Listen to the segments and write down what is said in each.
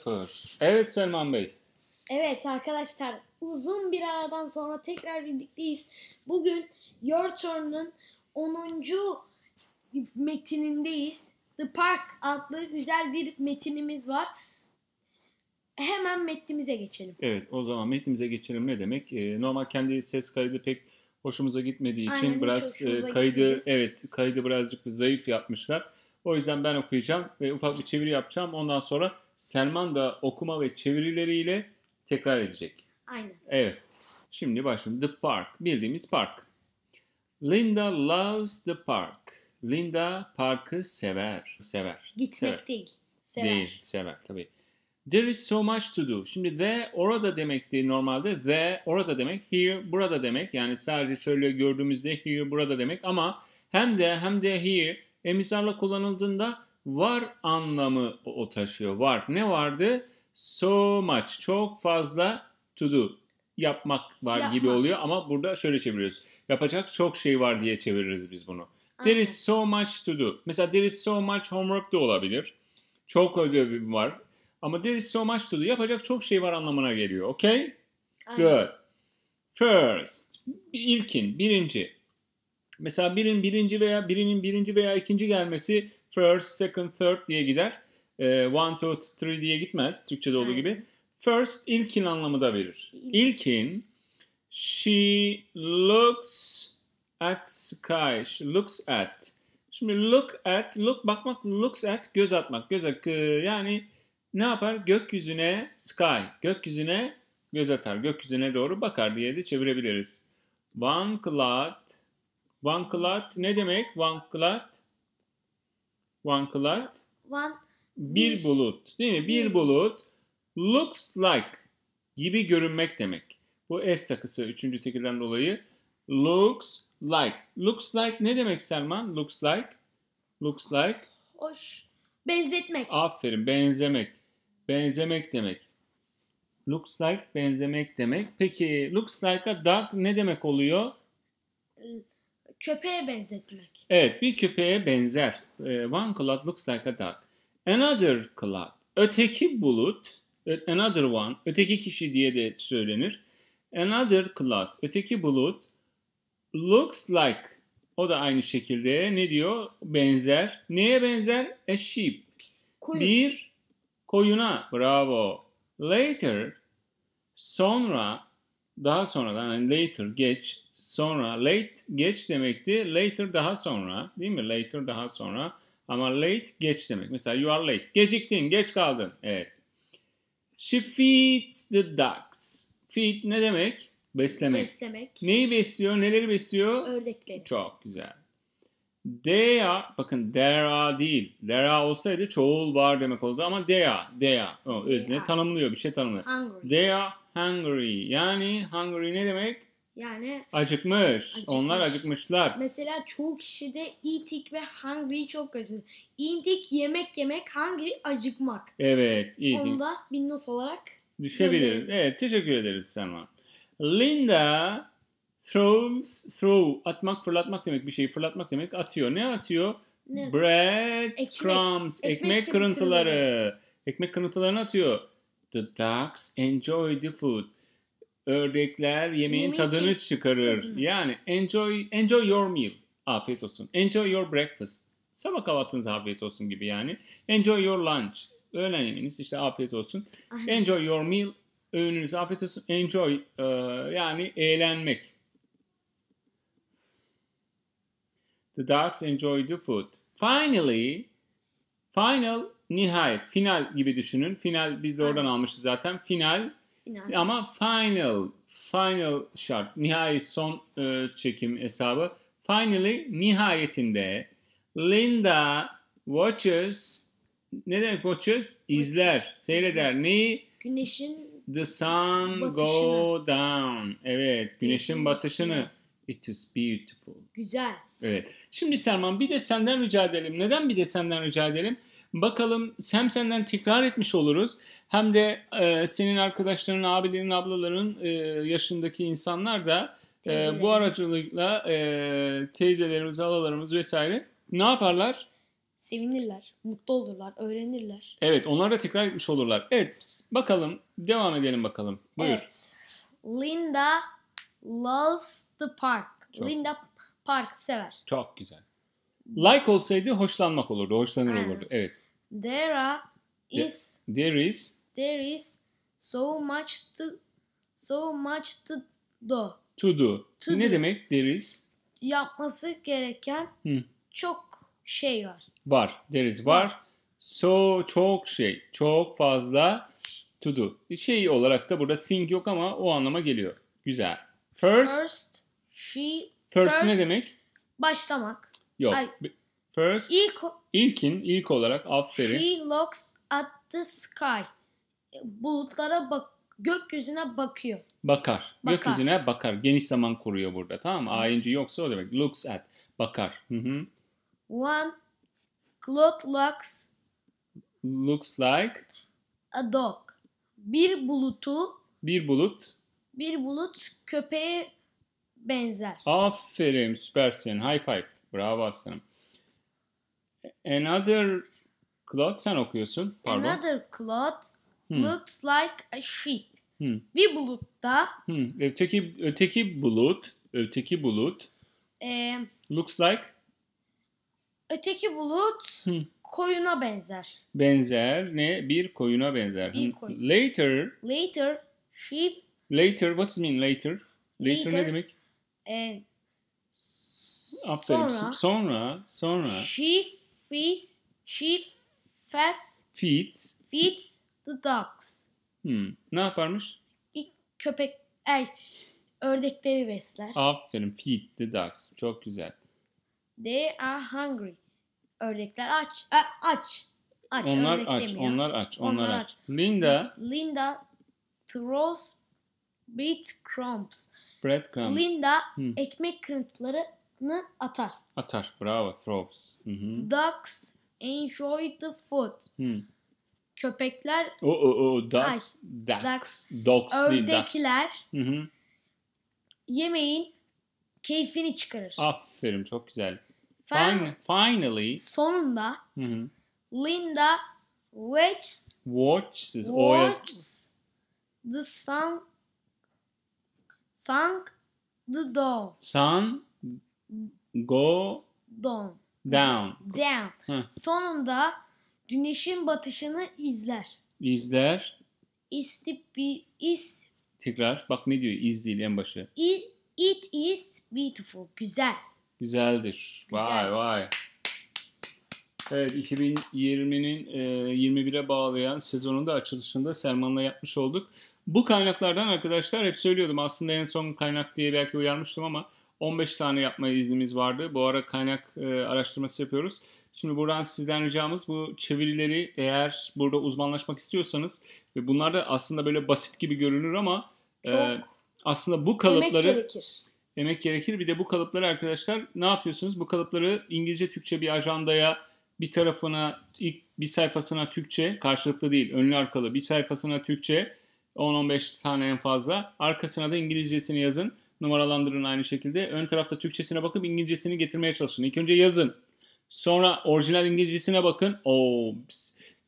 0. Evet Selman Bey. Evet arkadaşlar uzun bir aradan sonra tekrar birlikteyiz. Bugün Your Turn'un 10. metinindeyiz. The Park adlı güzel bir metinimiz var. Hemen metnimize geçelim. Evet o zaman metnimize geçelim ne demek? Ee, normal kendi ses kaydı pek hoşumuza gitmediği için Aynen, biraz e, kaydı gitmedi. evet kaydı birazcık zayıf yapmışlar. O yüzden ben okuyacağım ve ufak bir çeviri yapacağım. Ondan sonra Selman da okuma ve çevirileriyle tekrar edecek. Aynen. Evet. Şimdi başlayalım. The Park. Bildiğimiz park. Linda loves the park. Linda parkı sever. Sever. Gitmek Sever. değil. Sever. Değil, sever tabii. There is so much to do. Şimdi the orada demekti normalde. The orada demek. Here burada demek. Yani sadece şöyle gördüğümüzde here burada demek. Ama hem de hem de here emizarla kullanıldığında var anlamı o taşıyor. Var. Ne vardı? So much. Çok fazla to do. Yapmak var gibi Yapmak. oluyor ama burada şöyle çeviriyoruz. Yapacak çok şey var diye çeviririz biz bunu. There Aynen. is so much to do. Mesela there is so much homework da olabilir. Çok ödevim var. Ama there is so much to do. Yapacak çok şey var anlamına geliyor. Okay? Aynen. Good. First. İlkin, birinci. Mesela birin birinci veya birinin birinci veya ikinci gelmesi first, second, third diye gider. Ee, one, two, three diye gitmez. Türkçe'de olduğu Aynen. gibi. First, ilkin anlamı da verir. İlk. İlkin, she looks at sky. She looks at. Şimdi look at, look bakmak, looks at, göz atmak. Göz at, yani ne yapar? Gökyüzüne, sky, gökyüzüne göz atar. Gökyüzüne doğru bakar diye de çevirebiliriz. One cloud. One cloud ne demek? One cloud. One cloud. One, Bir Bir- bulut. Değil mi? Bir bulut. Looks like. Gibi görünmek demek. Bu S takısı üçüncü tekilden dolayı. Looks like. Looks like ne demek Selman? Looks like. Looks like. hoş. Benzetmek. Aferin. Benzemek. Benzemek demek. Looks like benzemek demek. Peki looks like a dog ne demek oluyor? Köpeğe benzetmek. Evet bir köpeğe benzer. Ee, One cloud looks like a dog. Another cloud. Öteki bulut. ö- Another one. Öteki kişi diye de söylenir. Another cloud. Öteki bulut. Looks like. O da aynı şekilde ne diyor? Benzer. Neye benzer? A sheep. Koyun. Bir koyuna. Bravo. Later. Sonra. Daha sonradan. Yani later. Geç. Sonra. Late. Geç demekti. Later daha sonra. Değil mi? Later daha sonra. Ama late geç demek. Mesela you are late. Geciktin. Geç kaldın. Evet. She feeds the ducks. Feed ne demek? Beslemek. Beslemek. Neyi besliyor? Neleri besliyor? Ördekleri. Çok güzel. They are, bakın there are değil. There are olsaydı çoğul var demek oldu ama they are, they are. O, özne tanımlıyor, bir şey tanımlıyor. Hungry. They are hungry. Yani hungry ne demek? Yani Acıkmış. Acıkmış. Onlar acıkmışlar. mesela çoğu kişide eating ve hungry çok karıştırır. Eating yemek yemek, hungry acıkmak. Evet, iyi. Onu da bir not olarak Düşebilir. gönderin. Evet, teşekkür ederiz Selma. Linda throws, throw, atmak, fırlatmak demek bir şeyi fırlatmak demek. Atıyor. Ne atıyor? ne? Bread Ekmek. crumbs, ekmek, Ekmek kırıntıları. Ekmek kırıntılarını atıyor. The ducks enjoy the food. Ördekler yemeğin Yemeğin tadını çıkarır. tadını. Yani enjoy enjoy your meal. Afiyet olsun. Enjoy your breakfast. Sabah kahvaltınız afiyet olsun gibi yani. Enjoy your lunch. Öğlen yemeğiniz işte afiyet olsun. Enjoy your meal. Öğününüz afiyet olsun. Enjoy e, yani eğlenmek. The dogs enjoy the food. Finally, final, nihayet, final gibi düşünün. Final biz de oradan Aynen. almışız zaten. Final İnan. ama final, final şart, nihayet son e, çekim hesabı. Finally, nihayetinde Linda watches, ne demek watches? İzler, seyreder. Neyi? Güneşin The sun Batışını. go down. Evet, güneşin batışını. batışını. It is beautiful. güzel. Evet. Şimdi Selman bir de senden rica edelim. Neden bir de senden rica edelim? Bakalım hem senden tekrar etmiş oluruz hem de e, senin arkadaşların, abilerin, ablaların e, yaşındaki insanlar da e, bu aracılıkla e, teyzelerimiz, halalarımız vesaire ne yaparlar? sevinirler, mutlu olurlar, öğrenirler. Evet onlar da tekrar etmiş olurlar. Evet bakalım devam edelim bakalım. Buyur. Evet. Linda loves the park. Çok. Linda park sever. Çok güzel. Like olsaydı hoşlanmak olurdu. Hoşlanır Aynen. olurdu. Evet. There are is There is there is so much to so much to do. to do. To ne do. demek there is? Yapması gereken Hı. çok şey var. Var. There is var. So çok şey. Çok fazla to do. Şey olarak da burada think yok ama o anlama geliyor. Güzel. First. First, she First, first- ne demek? başlamak. Yok. Ay. First. İlk ilkin ilk olarak aferin. she looks at the sky. Bulutlara bak gökyüzüne bakıyor. Bakar. Bakar. Gökyüzüne bakar. Geniş zaman kuruyor burada. Tamam mı? ING yoksa o demek. Looks at. Bakar. Hı hı. One cloud looks Looks like a dog. Bir bulutu bir bulut. bir bulut köpeğe benzer. Aferin. Süpersin. High five. Bravo aslanım. Another cloud sen okuyorsun. Pardon. Another cloud Hmm. looks like a sheep. Hmm. Bir bulutta Hı. Öteki, öteki bulut. Öteki bulut. e, Looks like öteki bulut Hı. koyuna benzer. benzer. Ne? Bir koyuna benzer. Bir Hı. koyun. Later. Later sheep Later. What's mean later? Later, ne Later. demek? e, Aferin. sonra Sonra. Sonra. sheep feeds sheep feeds Feeds. feeds the dogs. Hmm. Ne yaparmış? İlk köpek ay ördekleri besler. Aferin. Feed the dogs. Çok güzel. They are hungry. Ördekler aç. A- aç. Aç. onlar ördek aç. demiyor. Onlar aç. Onlar, Onlar aç. aç. Linda Linda throws breadcrumbs. breadcrumbs Linda Hmm. ekmek kırıntılarını atar. atar. Bravo. Throws. Hı hı. Ducks enjoy the food. Hı. Köpekler, O o o ducks. Ducks. Dogs değil. duck. ördekler Hı hı. yemeğin keyfini çıkarır. Aferin. Çok güzel. Fin- Fin- finally. Sonunda Hı hı. Linda watches, Watches. Watches the sun sunk the dawn. Sun go down. Down. Hı. Sonunda güneşin batışını izler. İzler. Is the be- is Tekrar. Bak ne diyor? İz değil en başı. it, it is beautiful. Güzel. Güzeldir. Vay vay. Evet 2020'nin e, 21'e bağlayan sezonunda açılışında Selman'la yapmış olduk. Bu kaynaklardan arkadaşlar hep söylüyordum aslında en son kaynak diye belki uyarmıştım ama 15 tane yapmaya iznimiz vardı. Bu ara kaynak e, araştırması yapıyoruz. Şimdi buradan sizden ricamız bu çevirileri eğer burada uzmanlaşmak istiyorsanız ve bunlar da aslında böyle basit gibi görünür ama Çok e, aslında bu emek kalıpları gerekir. emek gerekir. Bir de bu kalıpları arkadaşlar ne yapıyorsunuz? Bu kalıpları İngilizce, Türkçe bir ajandaya bir tarafına ilk bir sayfasına Türkçe karşılıklı değil önlü arkalı bir sayfasına Türkçe 10-15 tane en fazla arkasına da İngilizcesini yazın numaralandırın aynı şekilde ön tarafta Türkçesine bakıp İngilizcesini getirmeye çalışın. İlk önce yazın sonra orijinal İngilizcesine bakın o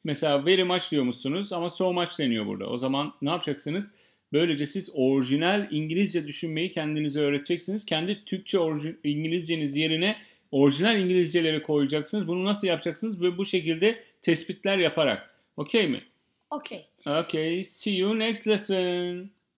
mesela very much diyormuşsunuz ama so much deniyor burada o zaman ne yapacaksınız? Böylece siz orijinal İngilizce düşünmeyi kendinize öğreteceksiniz. Kendi Türkçe İngilizceniz yerine orijinal İngilizceleri koyacaksınız. Bunu nasıl yapacaksınız? Ve bu şekilde tespitler yaparak. Okey mi? Okey. Okay. See you next lesson.